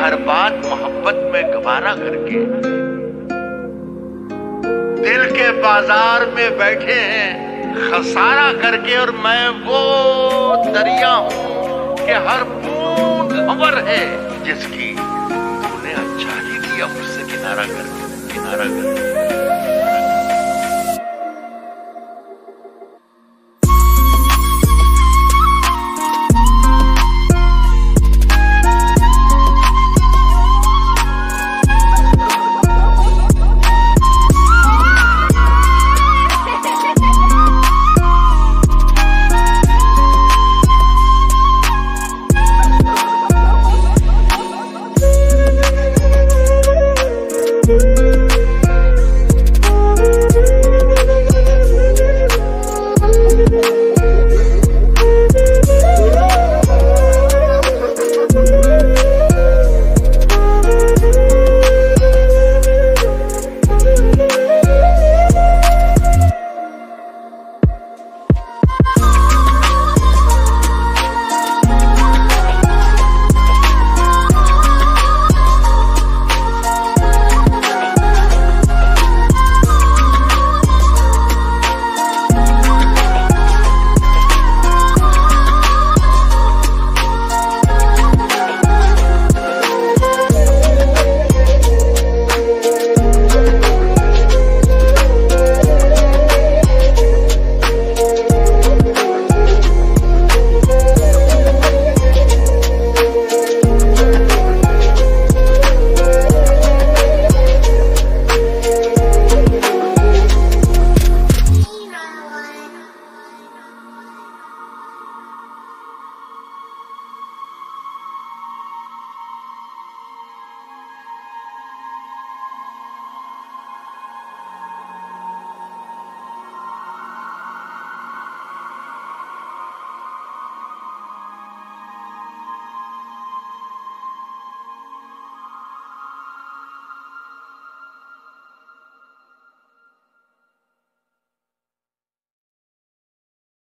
हर बात मोहब्बत में गवारा करके दिल के बाज़ार में बैठे हैं, खसारा करके, और मैं वो दरिया हूँ कि हर बूंद खबर है जिसकी तूने अच्छा ही दिया मुझसे किनारा करके किनारा करके